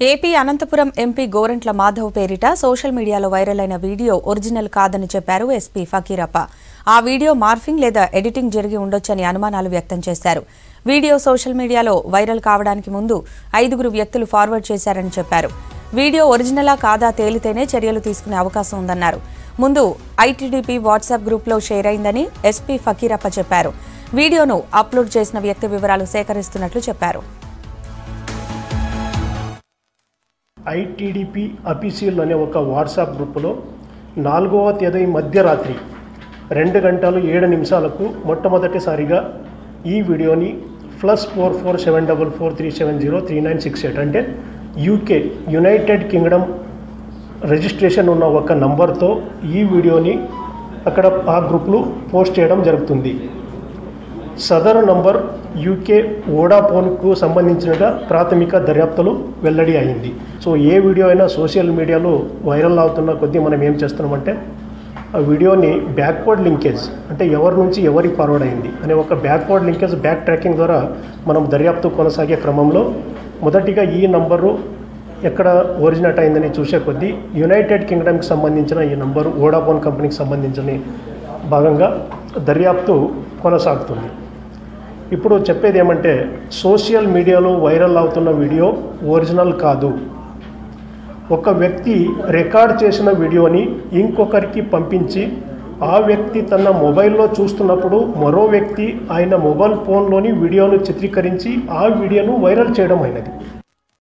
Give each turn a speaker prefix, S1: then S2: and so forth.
S1: AP Anantapuram MP Gorantla Madhav పేరిట social మీడియాలో viral అయిన వీడియో ఒరిజినల్ కాదని చెప్పారు ఎస్పీ ఫకీరప్ప. ఆ వీడియో మార్ఫింగ్ లేదా ఎడిటింగ్ జరిగి ఉండొచ్చని అనుమానాలు వ్యక్తం చేశారు. వీడియో సోషల్ మీడియాలో వైరల్ కావడానికి ముందు ఐదుగురు వ్యక్తులు ఫార్వర్డ్ చేశారని చెప్పారు. వీడియో ఒరిజినలా కాదా తేలితేనే చర్యలు తీసుకునే అవకాశం ఉందన్నారు. ముందు ఐటీడీపీ వాట్సాప్ గ్రూప్లో షేర్ అయిందని ఎస్పీ ఫకీరప్ప చెప్పారు. వీడియోను అప్లోడ్ చేసిన వ్యక్తి వివరాలు సేకరిస్తున్నట్లు చెప్పారు.
S2: ఐటీడీపీ అఫీషియల్ అనే ఒక వాట్సాప్ గ్రూపులో నాలుగవ తేదీ మధ్యరాత్రి రెండు గంటలు ఏడు నిమిషాలకు మొట్టమొదటిసారిగా ఈ వీడియోని plus four four seven double four three seven zero three nine six eight అంటే యూకే యునైటెడ్ కింగ్డమ్ రిజిస్ట్రేషన్ ఉన్న ఒక నంబర్తో ఈ వీడియోని అక్కడ ఆ గ్రూప్లో పోస్ట్ చేయడం జరుగుతుంది. సదరు నంబర్ యూకే ఓడాఫోన్కు సంబంధించినగా ప్రాథమిక దర్యాప్తులు వెల్లడి అయింది. సో ఏ వీడియో అయినా సోషల్ మీడియాలో వైరల్ అవుతున్న కొద్దీ మనం ఏం చేస్తున్నామంటే ఆ వీడియోని బ్యాక్వర్డ్ లింకేజ్ అంటే ఎవరి నుంచి ఎవరికి ఫార్వర్డ్ అయింది అనే ఒక బ్యాక్వర్డ్ లింకేజ్ బ్యాక్ ట్రాకింగ్ ద్వారా మనం దర్యాప్తు కొనసాగే క్రమంలో మొదటిగా ఈ నంబరు ఎక్కడ ఒరిజినేట్ అయిందని చూసే కొద్దీ యునైటెడ్ కింగ్డమ్కి సంబంధించిన ఈ నంబరు ఓడాఫోన్ కంపెనీకి సంబంధించిన భాగంగా దర్యాప్తు కొనసాగుతుంది. ఇప్పుడు చెప్పేది ఏమంటే సోషల్ మీడియాలో వైరల్ అవుతున్న వీడియో ఒరిజినల్ కాదు. ఒక వ్యక్తి రికార్డ్ చేసిన వీడియోని ఇంకొకరికి పంపించి ఆ వ్యక్తి తన మొబైల్లో చూస్తున్నప్పుడు మరో వ్యక్తి ఆయన మొబైల్ ఫోన్లోని వీడియోను చిత్రీకరించి ఆ వీడియోను వైరల్ చేయడం అయినది.